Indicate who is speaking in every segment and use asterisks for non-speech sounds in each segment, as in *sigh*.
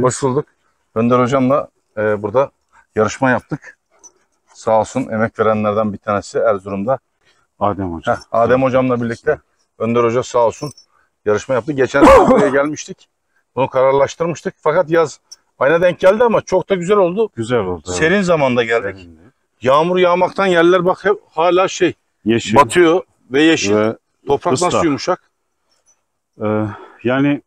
Speaker 1: hoş
Speaker 2: bulduk. Önder hocamla e, burada yarışma yaptık. Sağ olsun emek verenlerden bir tanesi Erzurum'da.
Speaker 1: Adem Hoca.
Speaker 2: Heh, Adem hocamla birlikte Önder hoca sağ olsun yarışma yaptı. Geçen sene buraya *laughs* gelmiştik. Bunu kararlaştırmıştık. Fakat yaz ayna denk geldi ama çok da güzel oldu.
Speaker 1: Güzel oldu. evet.
Speaker 2: Serin zamanda geldik.
Speaker 1: Serindi.
Speaker 2: Yağmur yağmaktan yerler bak hep hala şey
Speaker 1: Yeşil
Speaker 2: batıyor ve yeşil.
Speaker 1: ve
Speaker 2: Toprak nasıl
Speaker 1: ıslak.
Speaker 2: yumuşak?
Speaker 1: e, yani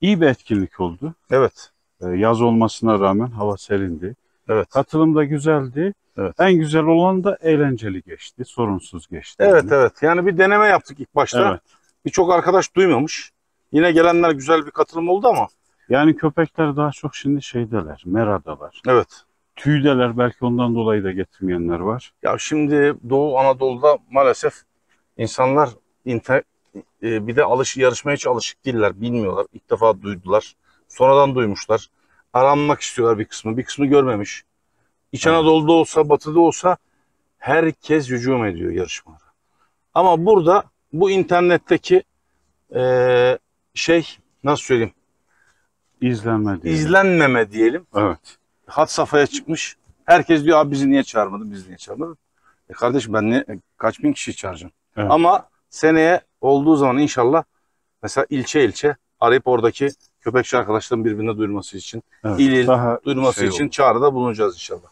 Speaker 1: iyi bir etkinlik oldu.
Speaker 2: Evet.
Speaker 1: E, yaz olmasına rağmen hava serindi.
Speaker 2: Evet.
Speaker 1: Katılım da güzeldi.
Speaker 2: Evet.
Speaker 1: En güzel olan da eğlenceli geçti, sorunsuz geçti.
Speaker 2: Evet
Speaker 1: yani.
Speaker 2: evet. Yani bir deneme yaptık ilk başta.
Speaker 1: Evet.
Speaker 2: Birçok arkadaş duymamış. Yine gelenler güzel bir katılım oldu ama.
Speaker 1: Yani köpekler daha çok şimdi şeydeler, meradalar.
Speaker 2: Evet.
Speaker 1: Tüydeler belki ondan dolayı da getirmeyenler var.
Speaker 2: Ya şimdi Doğu Anadolu'da maalesef insanlar inter, e, bir de alış yarışmaya hiç alışık değiller. Bilmiyorlar. İlk defa duydular. Sonradan duymuşlar. Aranmak istiyorlar bir kısmı. Bir kısmı görmemiş. İç
Speaker 1: Evet.
Speaker 2: Anadolu'da olsa, Batı'da olsa herkes hücum ediyor yarışmalara. Ama burada bu internetteki e, şey nasıl söyleyeyim?
Speaker 1: İzlenme diye.
Speaker 2: İzlenmeme diyelim.
Speaker 1: Evet.
Speaker 2: Hat safhaya çıkmış. Herkes diyor abi bizi niye çağırmadın, bizi niye çağırmadın? E kardeşim ben ne, kaç bin kişi çağıracağım?
Speaker 1: Evet.
Speaker 2: Ama seneye olduğu zaman inşallah mesela ilçe ilçe arayıp oradaki köpekçi arkadaşların birbirine duyurması için,
Speaker 1: evet.
Speaker 2: il il duyurması
Speaker 1: şey
Speaker 2: için
Speaker 1: oldu.
Speaker 2: çağrıda bulunacağız inşallah.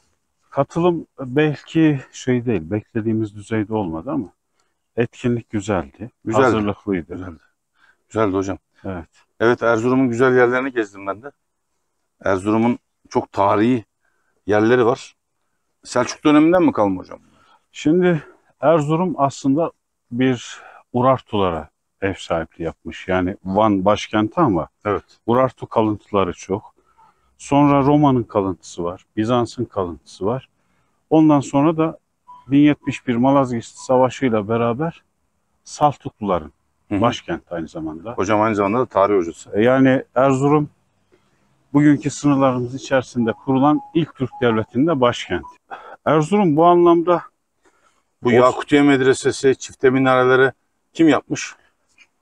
Speaker 1: Katılım belki şey değil, beklediğimiz düzeyde olmadı ama etkinlik güzeldi.
Speaker 2: Güzeldi.
Speaker 1: Hazırlıklıydı.
Speaker 2: Güzeldi. Güzeldi hocam.
Speaker 1: Evet.
Speaker 2: Evet Erzurum'un güzel yerlerini gezdim ben de. Erzurum'un çok tarihi yerleri var. Selçuk döneminden mi kalma hocam?
Speaker 1: Şimdi Erzurum aslında bir Urartulara ev sahipliği yapmış. Yani Van başkenti ama
Speaker 2: Evet.
Speaker 1: Urartu kalıntıları çok. Sonra Roma'nın kalıntısı var. Bizans'ın kalıntısı var. Ondan sonra da 1071 Malazgirt Savaşı ile beraber Saltukluların
Speaker 2: Hı hı.
Speaker 1: başkenti aynı zamanda.
Speaker 2: Hocam aynı zamanda da tarih hocası.
Speaker 1: E, Yani Erzurum bugünkü sınırlarımız içerisinde kurulan ilk Türk devletinin de başkenti. Erzurum bu anlamda
Speaker 2: Bu. Yakutiye Medresesi, çifte minareleri kim yapmış?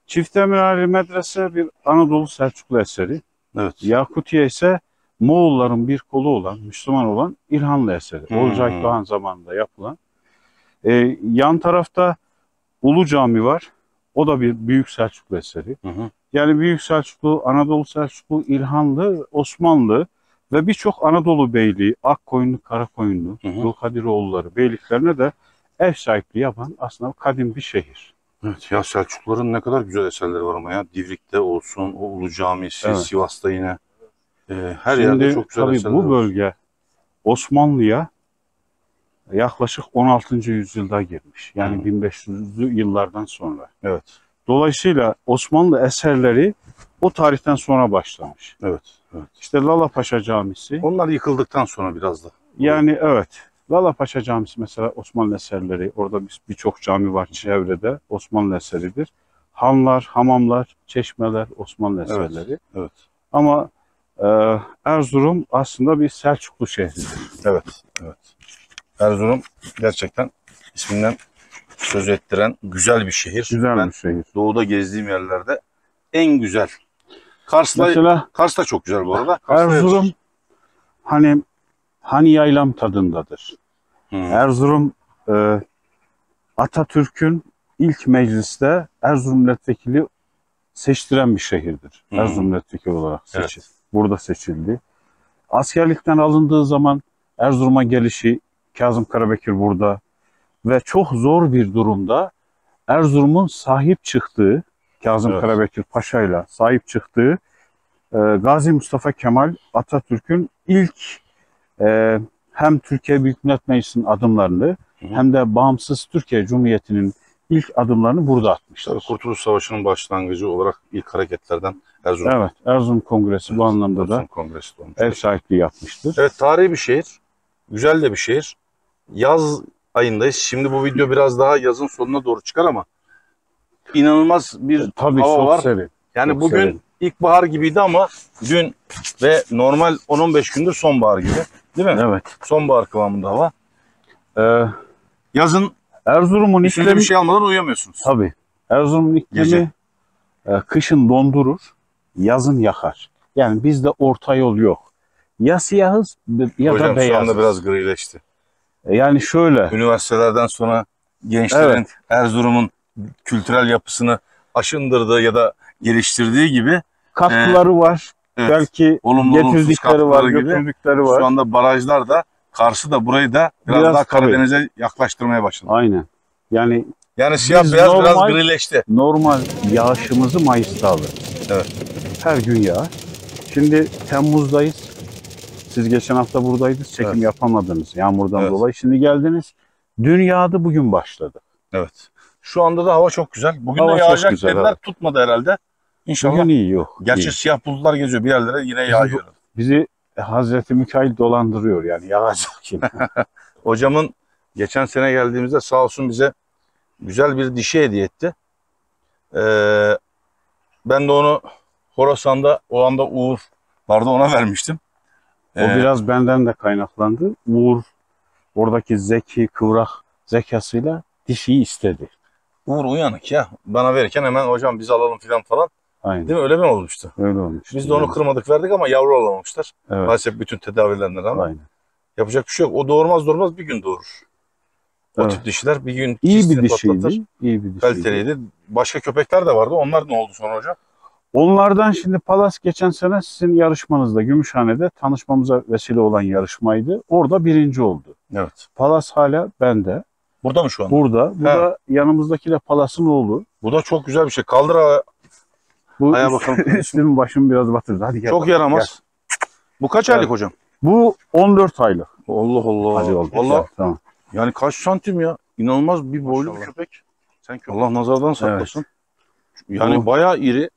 Speaker 1: Çiftemirali Medrese bir Anadolu Selçuklu eseri.
Speaker 2: Evet.
Speaker 1: Yakutiye ise Moğolların bir kolu olan, Müslüman olan İlhanlı eseri.
Speaker 2: Hmm.
Speaker 1: Olcay Doğan zamanında yapılan. E, yan tarafta Ulu Cami var. O da bir Büyük Selçuklu eseri.
Speaker 2: Hı hı.
Speaker 1: Yani Büyük Selçuklu, Anadolu Selçuklu, İlhanlı, Osmanlı ve birçok Anadolu beyliği, Akkoyunlu, Karakoyunlu. Dulkadiroğulları beyliklerine de ev sahipliği yapan aslında kadim bir şehir.
Speaker 2: Evet ya Selçukluların ne kadar güzel eserleri var ama ya. Divrik'te olsun, o Ulu Camisi,
Speaker 1: Evet.
Speaker 2: Sivas'ta yine. Ee, her
Speaker 1: Şimdi
Speaker 2: yerde çok güzel
Speaker 1: tabii
Speaker 2: eserler
Speaker 1: bu
Speaker 2: var.
Speaker 1: bölge Osmanlı'ya yaklaşık 16. yüzyılda girmiş. Yani
Speaker 2: Hı.
Speaker 1: 1500'lü yıllardan sonra.
Speaker 2: Evet.
Speaker 1: Dolayısıyla Osmanlı eserleri o tarihten sonra başlamış.
Speaker 2: Evet. evet.
Speaker 1: İşte Lala Paşa Camisi.
Speaker 2: Onlar yıkıldıktan sonra biraz da.
Speaker 1: Yani evet. Lala Paşa Camisi mesela Osmanlı eserleri. Orada bir- birçok cami var çevrede. Osmanlı eseridir. Hanlar, hamamlar, çeşmeler Osmanlı
Speaker 2: Evet.
Speaker 1: eserleri.
Speaker 2: Evet.
Speaker 1: Ama e, Erzurum aslında bir Selçuklu şehridir.
Speaker 2: Evet. Evet. Erzurum gerçekten isminden söz ettiren güzel bir şehir.
Speaker 1: Güzel
Speaker 2: Ben
Speaker 1: bir şehir.
Speaker 2: doğuda gezdiğim yerlerde en güzel. Kars'ta,
Speaker 1: Mesela
Speaker 2: Kars da çok güzel bu arada. Kars'ta
Speaker 1: Erzurum hani hani yaylam tadındadır.
Speaker 2: Hı.
Speaker 1: Erzurum e, Atatürk'ün ilk mecliste Erzurum milletvekili seçtiren bir şehirdir.
Speaker 2: Hı.
Speaker 1: Erzurum milletvekili olarak
Speaker 2: Evet.
Speaker 1: seçildi. Burada seçildi. Askerlikten alındığı zaman Erzurum'a gelişi Kazım Karabekir burada ve çok zor bir durumda Erzurum'un sahip çıktığı Kazım
Speaker 2: Evet.
Speaker 1: Karabekir Paşa'yla sahip çıktığı e, Gazi Mustafa Kemal Atatürk'ün ilk e, hem Türkiye Büyük Millet Meclisi'nin adımlarını
Speaker 2: Hı hı.
Speaker 1: hem de bağımsız Türkiye Cumhuriyeti'nin ilk adımlarını burada atmışlar.
Speaker 2: Kurtuluş Savaşı'nın başlangıcı olarak ilk hareketlerden Erzurum.
Speaker 1: Evet, Erzurum Kongresi bu anlamda da
Speaker 2: Erzurum Kongresi de olmuş.
Speaker 1: ev sahipliği yapmıştır.
Speaker 2: Evet tarihi bir şehir. Güzel de bir şehir. Yaz ayındayız. Şimdi bu video biraz daha yazın sonuna doğru çıkar ama inanılmaz bir
Speaker 1: Tabii
Speaker 2: hava var.
Speaker 1: serin.
Speaker 2: Yani
Speaker 1: çok
Speaker 2: bugün
Speaker 1: serin.
Speaker 2: İlkbahar gibiydi ama dün ve normal 10-15 gündür sonbahar gibi. Değil mi?
Speaker 1: Evet.
Speaker 2: Sonbahar kıvamında hava.
Speaker 1: Ee,
Speaker 2: Yazın
Speaker 1: Erzurum'un iklimi
Speaker 2: bir şey almadan uyuyamıyorsunuz.
Speaker 1: tabii. Erzurum'un iklimi e, kışın dondurur, yazın yakar. Yani bizde orta yol yok. Ya siyahız ya
Speaker 2: Hocam
Speaker 1: da
Speaker 2: şu
Speaker 1: beyazız.
Speaker 2: anda biraz grileşti.
Speaker 1: E, Yani şöyle
Speaker 2: Üniversitelerden sonra gençlerin
Speaker 1: Evet.
Speaker 2: Erzurum'un kültürel yapısını aşındırdığı ya da geliştirdiği gibi
Speaker 1: katkıları var.
Speaker 2: evet,
Speaker 1: Belki
Speaker 2: olumlu
Speaker 1: getirdikleri var,
Speaker 2: gibi
Speaker 1: götürdükleri var.
Speaker 2: şu anda barajlar da Karşı da burayı da biraz,
Speaker 1: Biraz
Speaker 2: daha. Karadeniz'e yaklaştırmaya başladı.
Speaker 1: Aynen. Yani
Speaker 2: Yani siyah beyaz biraz
Speaker 1: normal-
Speaker 2: grileşti.
Speaker 1: normal yağışımızı Mayıs'ta alırız.
Speaker 2: Evet.
Speaker 1: Her gün yağar. Şimdi Temmuz'dayız. Siz geçen hafta buradaydınız. Çekim
Speaker 2: Evet.
Speaker 1: yapamadınız yağmurdan
Speaker 2: Evet.
Speaker 1: dolayı. Şimdi geldiniz. Dün yağdı, bugün başladı.
Speaker 2: Evet. Şu anda da hava çok güzel. Bugün
Speaker 1: Hava
Speaker 2: de yağacak
Speaker 1: güzel,
Speaker 2: dediler.
Speaker 1: evet.
Speaker 2: Tutmadı herhalde. İnşallah.
Speaker 1: Bugün iyi yok.
Speaker 2: Gerçi
Speaker 1: iyi.
Speaker 2: siyah bulutlar geziyor bir yerlere yine yağıyor.
Speaker 1: Bizi Hazreti Mikail dolandırıyor yani yağacak şimdi. *laughs*
Speaker 2: Hocamın geçen sene geldiğimizde sağ olsun bize güzel bir dişi hediye etti. Ee, ben de onu Horasan'da o anda Uğur vardı ona vermiştim.
Speaker 1: o
Speaker 2: Ee,
Speaker 1: biraz benden de kaynaklandı. Uğur oradaki zeki, kıvrak zekasıyla dişiyi istedi.
Speaker 2: Uğur uyanık ya. Bana verirken hemen hocam biz alalım filan falan.
Speaker 1: Aynen.
Speaker 2: Değil mi? Öyle mi olmuştu?
Speaker 1: Öyle olmuş.
Speaker 2: Biz de onu kırmadık verdik ama yavru alamamışlar.
Speaker 1: Evet.
Speaker 2: Maalesef bütün tedavilerine rağmen.
Speaker 1: Aynen.
Speaker 2: Yapacak bir şey yok. O doğurmaz doğurmaz bir gün doğurur. O
Speaker 1: Evet.
Speaker 2: tip dişiler bir gün
Speaker 1: İyi bir dişiydi.
Speaker 2: patlatır.
Speaker 1: İyi bir dişiydi.
Speaker 2: Kaliteliydi. Başka köpekler de vardı. Onlar ne oldu sonra hocam?
Speaker 1: Onlardan şimdi Palas geçen sene sizin yarışmanızda Gümüşhane'de tanışmamıza vesile olan yarışmaydı. Orada birinci oldu.
Speaker 2: Evet.
Speaker 1: Palas hala bende.
Speaker 2: Burada mı şu an?
Speaker 1: Burada. Bu da yanımızdaki de Palas'ın oğlu.
Speaker 2: Bu da çok güzel bir şey. Kaldır.
Speaker 1: Bu
Speaker 2: Ayağa bakalım. *laughs*
Speaker 1: üstümün başımı biraz batırdı. Hadi gel.
Speaker 2: Çok yaramaz. Bu kaç
Speaker 1: Gel.
Speaker 2: aylık hocam?
Speaker 1: gel. Bu 14 aylık.
Speaker 2: Allah Allah.
Speaker 1: Hadi oldu.
Speaker 2: Allah.
Speaker 1: Güzel, Tamam.
Speaker 2: yani kaç santim ya? İnanılmaz bir boylu bir köpek. Sen Allah nazardan saklasın. Yani
Speaker 1: Bu-
Speaker 2: bayağı iri.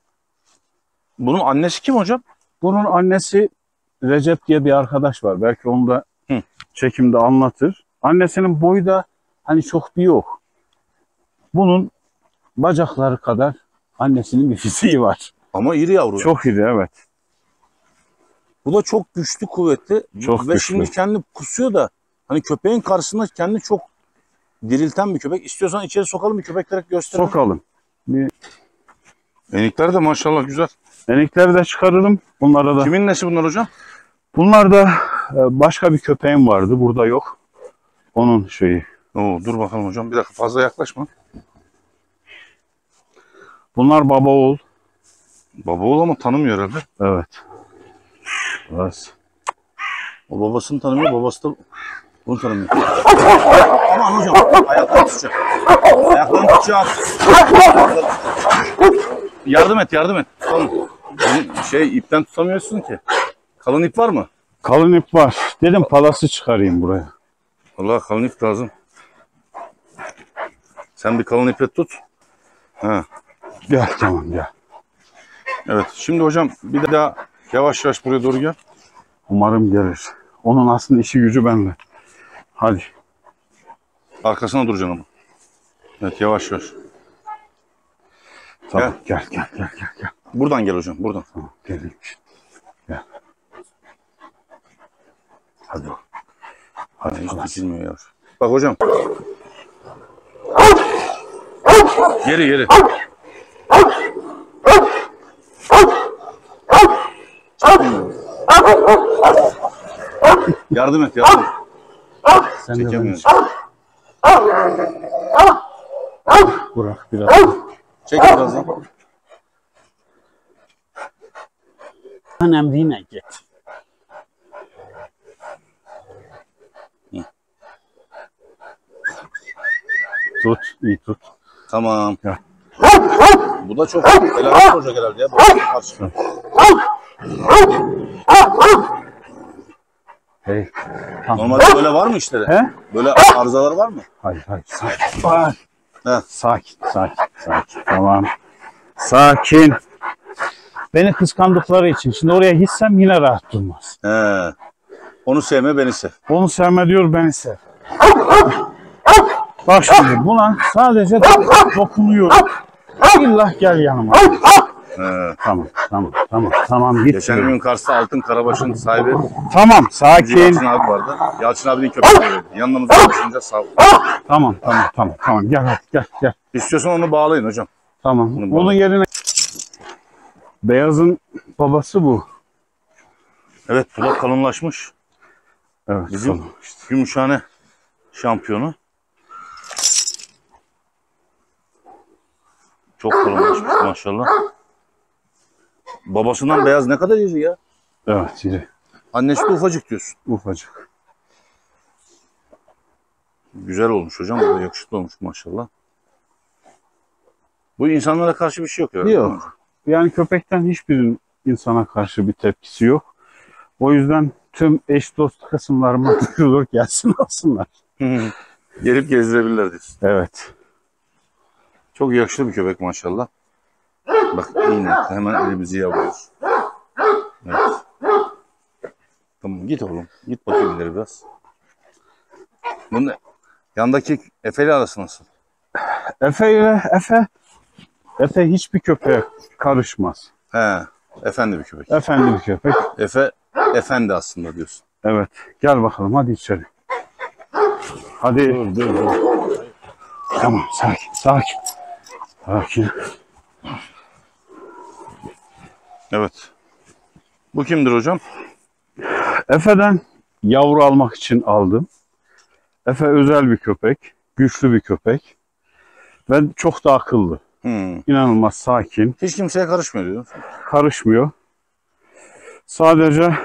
Speaker 2: Bunun annesi kim hocam?
Speaker 1: Bunun annesi Recep diye bir arkadaş var. Belki onu da
Speaker 2: Hı.
Speaker 1: çekimde anlatır. Annesinin boyu da hani çok bir yok. Bunun bacakları kadar annesinin bir fiziği var.
Speaker 2: Ama iri yavru.
Speaker 1: Çok iri evet.
Speaker 2: Bu da çok güçlü, kuvvetli.
Speaker 1: Çok
Speaker 2: Ve
Speaker 1: güçlü.
Speaker 2: şimdi kendi kusuyor da hani köpeğin karşısında kendini çok dirilten bir köpek. İstiyorsan içeri sokalım bir köpeklere gösterelim.
Speaker 1: Sokalım.
Speaker 2: Enikler de maşallah güzel.
Speaker 1: Enikleri de çıkarırım. Bunlara da.
Speaker 2: Kimin nesi bunlar hocam?
Speaker 1: Bunlar da e, başka bir köpeğim vardı. Burada yok. Onun şeyi.
Speaker 2: Oo, dur bakalım hocam. Bir dakika fazla yaklaşma.
Speaker 1: Bunlar baba oğul.
Speaker 2: Baba oğlu ama tanımıyor herhalde.
Speaker 1: Evet. Evet.
Speaker 2: O babasını tanımıyor, babası da bunu tanımıyor. Aman hocam, ayaklarını tutacak. Ayaklarını tutacak. yardım et, yardım et. Tamam. Şey, ipten tutamıyorsun ki. Kalın ip var mı?
Speaker 1: Kalın ip var. Dedim palası çıkarayım buraya.
Speaker 2: Allah kalın ip lazım. Sen bir kalın iple tut. Ha.
Speaker 1: Gel tamam gel.
Speaker 2: Evet. Şimdi hocam bir daha yavaş yavaş buraya doğru gel.
Speaker 1: Umarım gelir. Onun aslında işi gücü bende. Hadi.
Speaker 2: Arkasına duracaksın ama. Evet yavaş yavaş.
Speaker 1: Tamam. Gel gel gel gel. gel.
Speaker 2: Buradan gel hocam buradan.
Speaker 1: Tamam geleyim. Gel. Hadi. Hadi.
Speaker 2: Hiç dikilmiyor. Bak hocam. Geri geri. Yardım et yardım.
Speaker 1: Sen
Speaker 2: Çekemiyorum.
Speaker 1: bırak biraz.
Speaker 2: Çek birazdan.
Speaker 1: Önemli yine git. Tut, iyi tut.
Speaker 2: Tamam.
Speaker 1: Ya.
Speaker 2: Bu da çok felaket olacak herhalde ya. Bu.
Speaker 1: Hey. Tamam.
Speaker 2: Normalde böyle var mı işleri?
Speaker 1: He?
Speaker 2: Böyle arızalar var mı?
Speaker 1: Hayır, hayır. Sakin.
Speaker 2: He.
Speaker 1: Sakin, sakin, sakin. Tamam. Sakin. Beni kıskandıkları için. Şimdi oraya gitsem yine rahat durmaz.
Speaker 2: He. Onu sevme beni sev.
Speaker 1: Onu sevme diyor, beni sev. Bak şimdi buna sadece dokunuyor. İlla gel yanıma.
Speaker 2: He.
Speaker 1: Tamam, tamam, tamam, tamam. Git.
Speaker 2: Geçen gün Kars'ta Altın Karabaş'ın sahibi
Speaker 1: Tamam, sakin.
Speaker 2: Yalçın abi vardı. Yalçın abinin köpekleri. Yanımıza başlayınca sağ
Speaker 1: Tamam, tamam, tamam, tamam. Gel hadi, gel, gel.
Speaker 2: İstiyorsan onu bağlayın hocam.
Speaker 1: Tamam.
Speaker 2: Bunu
Speaker 1: Onun
Speaker 2: bağla.
Speaker 1: yerine Beyazın babası bu.
Speaker 2: Evet bu da kalınlaşmış.
Speaker 1: Evet.
Speaker 2: Bizim
Speaker 1: tamam.
Speaker 2: Gümüşhane şampiyonu. Çok kalınlaşmış maşallah. Babasından beyaz ne kadar iri ya.
Speaker 1: Evet, iri.
Speaker 2: Annesi de ufacık diyorsun.
Speaker 1: Ufacık.
Speaker 2: Güzel olmuş hocam. Bu da yakışıklı olmuş maşallah. Bu insanlara karşı bir şey yok ya.
Speaker 1: Yok. Yani köpekten hiçbir insana karşı bir tepkisi yok. O yüzden tüm eş dost kısımlarıma *laughs* duyurulur gelsin alsınlar.
Speaker 2: Gelip gezdirebilirler diyorsun.
Speaker 1: Evet.
Speaker 2: Çok yakışıklı bir köpek maşallah. Bak yine hemen elimizi yavruyoruz. Evet. Tamam git oğlum. Git bakayım ileri biraz. Bunun yandaki Efe'li arası nasıl?
Speaker 1: Efe ile Efe Efe hiçbir köpeğe karışmaz.
Speaker 2: He. Efendi bir köpek.
Speaker 1: Efendi bir köpek.
Speaker 2: Efe efendi aslında diyorsun.
Speaker 1: Evet. Gel bakalım hadi içeri. Hadi.
Speaker 2: Dur dur dur.
Speaker 1: Tamam sakin sakin. Sakin.
Speaker 2: Evet. Bu kimdir hocam?
Speaker 1: Efe'den yavru almak için aldım. Efe özel bir köpek. Güçlü bir köpek. Ve çok da akıllı.
Speaker 2: Hmm.
Speaker 1: İnanılmaz sakin.
Speaker 2: Hiç kimseye karışmıyor diyorsun.
Speaker 1: Karışmıyor. Sadece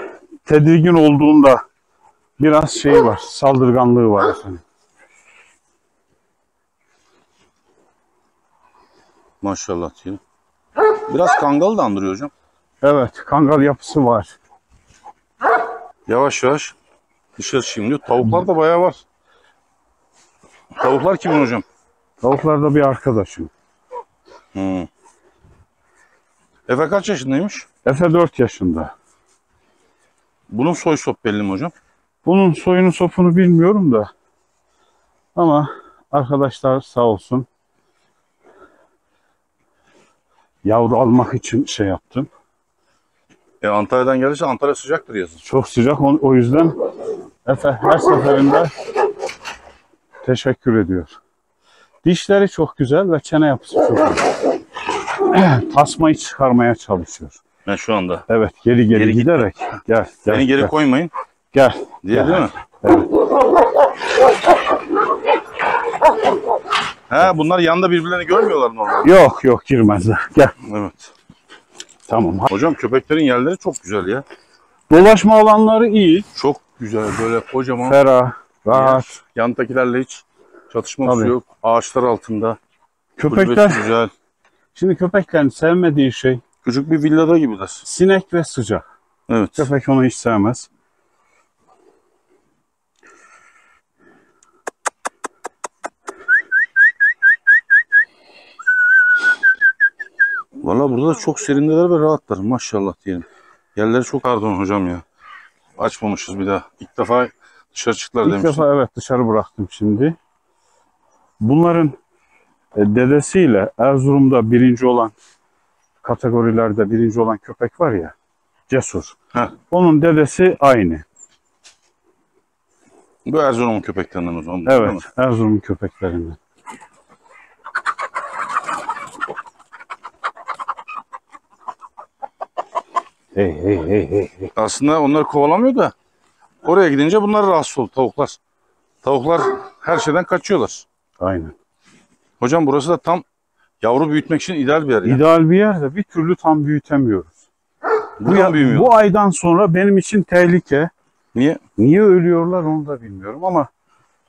Speaker 1: tedirgin olduğunda biraz şey var. Saldırganlığı var efendim.
Speaker 2: Maşallah diyelim. Biraz kangal da andırıyor hocam.
Speaker 1: Evet. Kangal yapısı var.
Speaker 2: Yavaş yavaş dışarı diyor. Tavuklar da bayağı var. Tavuklar kimin hocam?
Speaker 1: Tavuklar da bir arkadaşım.
Speaker 2: Hmm. Efe kaç yaşındaymış?
Speaker 1: Efe 4 yaşında.
Speaker 2: Bunun soy sop belli mi hocam?
Speaker 1: Bunun soyunu sopunu bilmiyorum da. Ama arkadaşlar sağ olsun. Yavru almak için şey yaptım.
Speaker 2: E, Antalya'dan gelirse Antalya sıcaktır yazın.
Speaker 1: Çok sıcak o o yüzden Efe her seferinde teşekkür ediyor. Dişleri çok güzel ve çene yapısı çok güzel. *clears throat* Tasmayı çıkarmaya çalışıyor.
Speaker 2: Ben şu anda.
Speaker 1: Evet geri geri,
Speaker 2: Geri
Speaker 1: giderek gel gel
Speaker 2: Beni geri
Speaker 1: gel,
Speaker 2: koymayın
Speaker 1: gel.
Speaker 2: diye
Speaker 1: gel.
Speaker 2: değil mi?
Speaker 1: Evet.
Speaker 2: He bunlar yanda birbirlerini görmüyorlar normalde.
Speaker 1: Yok yok girmezler. Gel.
Speaker 2: Evet.
Speaker 1: Tamam.
Speaker 2: Hocam köpeklerin yerleri çok güzel ya.
Speaker 1: Dolaşma alanları iyi.
Speaker 2: Çok güzel böyle kocaman.
Speaker 1: Ferah, rahat.
Speaker 2: yer. Yandakilerle hiç çatışması
Speaker 1: Tabii.
Speaker 2: yok. Ağaçlar altında.
Speaker 1: Köpekler,
Speaker 2: güzel.
Speaker 1: şimdi köpeklerin sevmediği şey
Speaker 2: Küçük bir villada gibiler.
Speaker 1: sinek ve sıcak.
Speaker 2: Evet.
Speaker 1: Köpek onu hiç sevmez.
Speaker 2: Valla burada da çok serindeler ve rahatlar maşallah diyelim. Yerleri çok pardon hocam ya. Açmamışız bir daha. İlk defa dışarı çıktılar
Speaker 1: İlk
Speaker 2: demiştim.
Speaker 1: defa evet dışarı bıraktım şimdi. Bunların e, dedesiyle Erzurum'da birinci olan kategorilerde birinci olan köpek var ya Cesur.
Speaker 2: Heh.
Speaker 1: Onun dedesi aynı.
Speaker 2: Bu Erzurum'un köpeklerinden o zaman.
Speaker 1: Evet Erzurum köpeklerinden. Hey hey hey hey. hey.
Speaker 2: Aslında onları kovalamıyor da oraya gidince bunlar rahatsız oldu tavuklar. Tavuklar her şeyden kaçıyorlar.
Speaker 1: Aynen.
Speaker 2: Hocam burası da tam yavru büyütmek için ideal bir yer. ya.
Speaker 1: İdeal bir yerde bir türlü tam büyütemiyoruz. Bu, ya- bu aydan sonra benim için tehlike.
Speaker 2: Niye?
Speaker 1: Niye ölüyorlar onu da bilmiyorum ama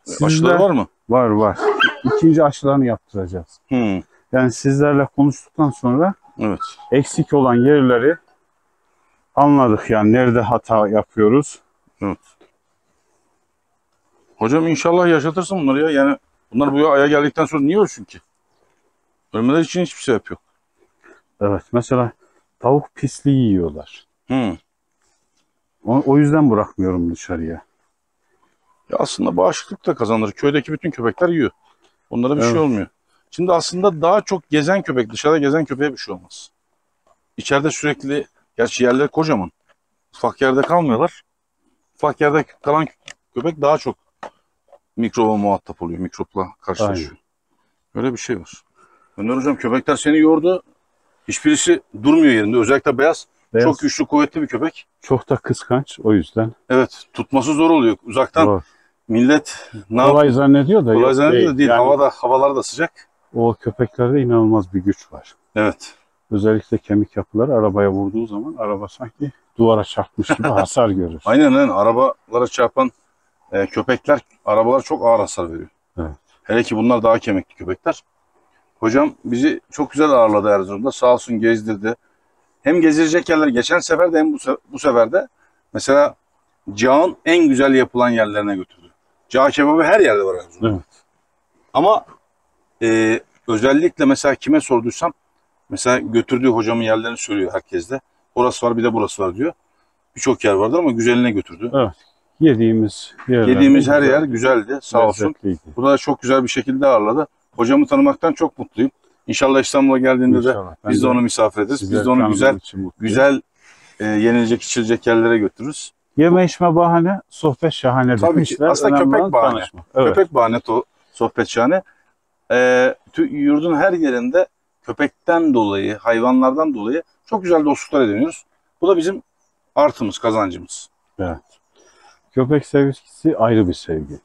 Speaker 1: sizler-
Speaker 2: Aşıları var mı?
Speaker 1: Var var. İkinci aşılarını yaptıracağız.
Speaker 2: Hmm.
Speaker 1: Yani sizlerle konuştuktan sonra
Speaker 2: Evet.
Speaker 1: eksik olan yerleri anladık yani nerede hata yapıyoruz.
Speaker 2: Evet. Hocam inşallah yaşatırsın bunları ya. Yani bunlar bu aya geldikten sonra niye ölsün ki? Ölmeleri için hiçbir sebep yok.
Speaker 1: Evet mesela tavuk pisliği yiyorlar.
Speaker 2: Hmm.
Speaker 1: O, o yüzden bırakmıyorum dışarıya.
Speaker 2: Ya aslında bağışıklık da kazanır. Köydeki bütün köpekler yiyor. Onlara bir
Speaker 1: Evet.
Speaker 2: şey olmuyor. Şimdi aslında daha çok gezen köpek, dışarıda gezen köpeğe bir şey olmaz. içeride sürekli gerçi yerleri kocaman. Ufak yerde kalmıyorlar. Ufak yerde kalan köpek daha çok mikroba muhatap oluyor. Mikropla karşılaşıyor. Öyle bir şey var. Önder hocam köpekler seni yordu. Hiçbirisi durmuyor yerinde. Özellikle beyaz.
Speaker 1: Beyaz
Speaker 2: Çok
Speaker 1: çok,
Speaker 2: güçlü, kuvvetli bir köpek.
Speaker 1: da kıskanç o yüzden.
Speaker 2: Evet. Tutması zor oluyor. Uzaktan
Speaker 1: Zor.
Speaker 2: millet ne
Speaker 1: Kolay
Speaker 2: yapıyor?
Speaker 1: zannediyor da
Speaker 2: Kolay zannediyor da değil.
Speaker 1: Yani
Speaker 2: Havada, havalar da sıcak.
Speaker 1: O köpeklerde inanılmaz bir güç var.
Speaker 2: Evet.
Speaker 1: Özellikle kemik yapıları arabaya vurduğu zaman araba sanki duvara çarpmış gibi *laughs* hasar görür.
Speaker 2: Aynen aynen. Arabalara çarpan e, köpekler, arabalar çok ağır hasar veriyor.
Speaker 1: Evet.
Speaker 2: Hele ki bunlar daha kemikli köpekler. Hocam bizi çok güzel ağırladı Erzurum'da. Sağ olsun gezdirdi. Hem gezilecek yerler geçen sefer de hem bu, se- bu sefer de mesela Cağ'ın en güzel yapılan yerlerine götürdü. Cağ kebabı her yerde var Erzurum'da.
Speaker 1: Evet.
Speaker 2: Ama e, özellikle mesela kime sorduysam mesela götürdüğü hocamın yerlerini söylüyor herkes de. Orası var bir de burası var diyor. Birçok yer vardır ama güzeline götürdü.
Speaker 1: Yediğimiz yerler.
Speaker 2: Yediğimiz her yer güzeldi sağ olsun.
Speaker 1: Lezzetliydi.
Speaker 2: Bu da çok güzel bir şekilde ağırladı. Hocamı tanımaktan çok mutluyum. İnşallah İstanbul'a geldiğinde de
Speaker 1: İnşallah. Ben
Speaker 2: biz de onu misafir ederiz. Biz de onu güzel güzel e, yenilecek içilecek yerlere götürürüz.
Speaker 1: Yeme içme bahane, sohbet şahane
Speaker 2: Tabii ki.
Speaker 1: demişler.
Speaker 2: Aslında
Speaker 1: Önemli
Speaker 2: köpek bahane.
Speaker 1: Evet.
Speaker 2: Köpek bahane to sohbet şahane. E, tü- yurdun her yerinde köpekten dolayı, hayvanlardan dolayı çok güzel dostluklar ediniyoruz. Bu da bizim artımız, kazancımız.
Speaker 1: Köpek sevgisi ayrı bir sevgi.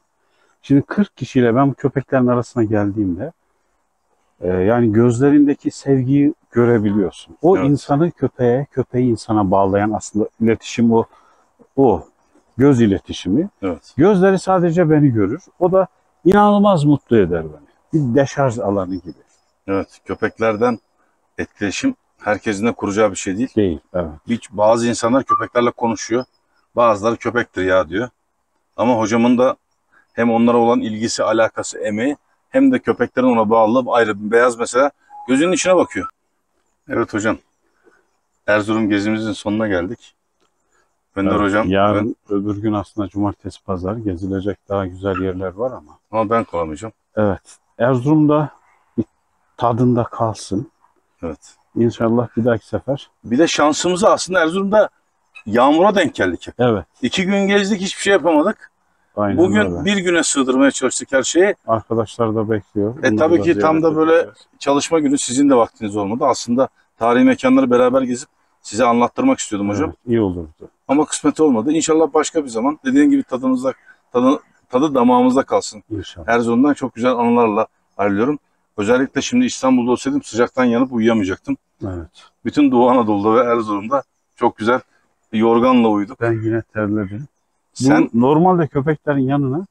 Speaker 1: Şimdi 40 kişiyle ben bu köpeklerin arasına geldiğimde e, yani gözlerindeki sevgiyi görebiliyorsun. O
Speaker 2: Evet.
Speaker 1: insanı köpeğe, köpeği insana bağlayan aslında iletişim o. O. Göz iletişimi.
Speaker 2: Evet.
Speaker 1: Gözleri sadece beni görür. O da inanılmaz mutlu eder beni. Bir deşarj alanı gibi.
Speaker 2: Evet. Köpeklerden etkileşim herkesin de kuracağı bir şey değil.
Speaker 1: Değil. Evet.
Speaker 2: Hiç bazı insanlar köpeklerle konuşuyor. Bazıları köpektir ya diyor. Ama hocamın da hem onlara olan ilgisi, alakası, emeği hem de köpeklerin ona bağlılığı ayrı. Beyaz mesela gözünün içine bakıyor. Evet hocam. Erzurum gezimizin sonuna geldik. Önder
Speaker 1: Evet,
Speaker 2: hocam.
Speaker 1: Yarın öbür gün aslında cumartesi pazar gezilecek daha güzel yerler var ama.
Speaker 2: Ben, ama ben kalamayacağım.
Speaker 1: Evet. Erzurum'da tadında kalsın.
Speaker 2: Evet.
Speaker 1: İnşallah bir dahaki sefer.
Speaker 2: Bir de şansımızı aslında Erzurum'da yağmura denk geldik hep.
Speaker 1: Evet.
Speaker 2: İki gün gezdik hiçbir şey yapamadık.
Speaker 1: Aynen
Speaker 2: Bugün
Speaker 1: öyle.
Speaker 2: bir güne sığdırmaya çalıştık her şeyi.
Speaker 1: Arkadaşlar da bekliyor.
Speaker 2: E,
Speaker 1: Onları
Speaker 2: tabii ki tam da böyle-
Speaker 1: edeceğiz.
Speaker 2: çalışma günü sizin de vaktiniz olmadı. Aslında tarihi mekanları beraber gezip size anlattırmak istiyordum hocam.
Speaker 1: Evet, iyi olurdu.
Speaker 2: Ama kısmet olmadı. İnşallah başka bir zaman dediğin gibi tadımızda tadı, tadı damağımızda kalsın.
Speaker 1: İnşallah.
Speaker 2: Erzurum'dan çok güzel anılarla ayrılıyorum. Özellikle şimdi İstanbul'da olsaydım sıcaktan yanıp uyuyamayacaktım.
Speaker 1: Evet.
Speaker 2: Bütün Doğu Anadolu'da ve Erzurum'da çok güzel yorganla uyuduk.
Speaker 1: Ben yine terledim.
Speaker 2: Sen
Speaker 1: Bu normalde köpeklerin yanına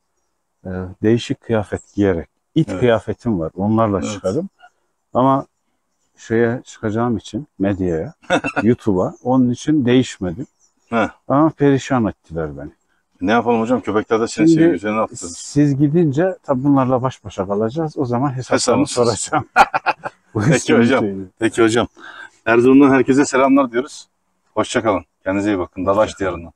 Speaker 1: e, değişik kıyafet giyerek it
Speaker 2: Evet.
Speaker 1: kıyafetim var. Onlarla
Speaker 2: Evet.
Speaker 1: çıkarım. Ama şeye çıkacağım için medyaya, *laughs* YouTube'a onun için değişmedim.
Speaker 2: Heh.
Speaker 1: Ama perişan ettiler beni.
Speaker 2: Ne yapalım hocam? Köpekler de senin
Speaker 1: Şimdi-
Speaker 2: sevgi üzerine attı.
Speaker 1: Siz gidince tabi bunlarla baş başa kalacağız. O zaman hesabını *laughs* soracağım. *laughs*
Speaker 2: Peki hocam. Peki hocam. Erzurum'dan herkese selamlar diyoruz. Hoşçakalın. Kendinize iyi bakın. Dalaş diyarından.